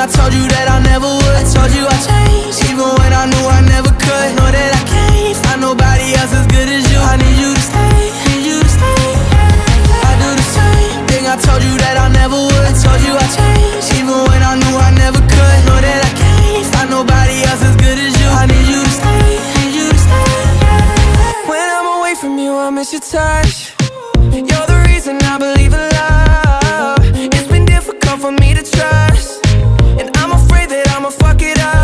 I told you that I never would. I told you I changed, even when I knew I never could. Know that I can't find nobody else as good as you. I need you to stay, need you to stay. I do the same thing. I told you that I never would. I told you I changed, even when I knew I never could. Know that I can't find nobody else as good as you. I need you to stay, need you to stay. When I'm away from you, I miss your touch. You're the reason I believe in love. It's been difficult for me to trust, and I'm afraid that I'ma fuck it up.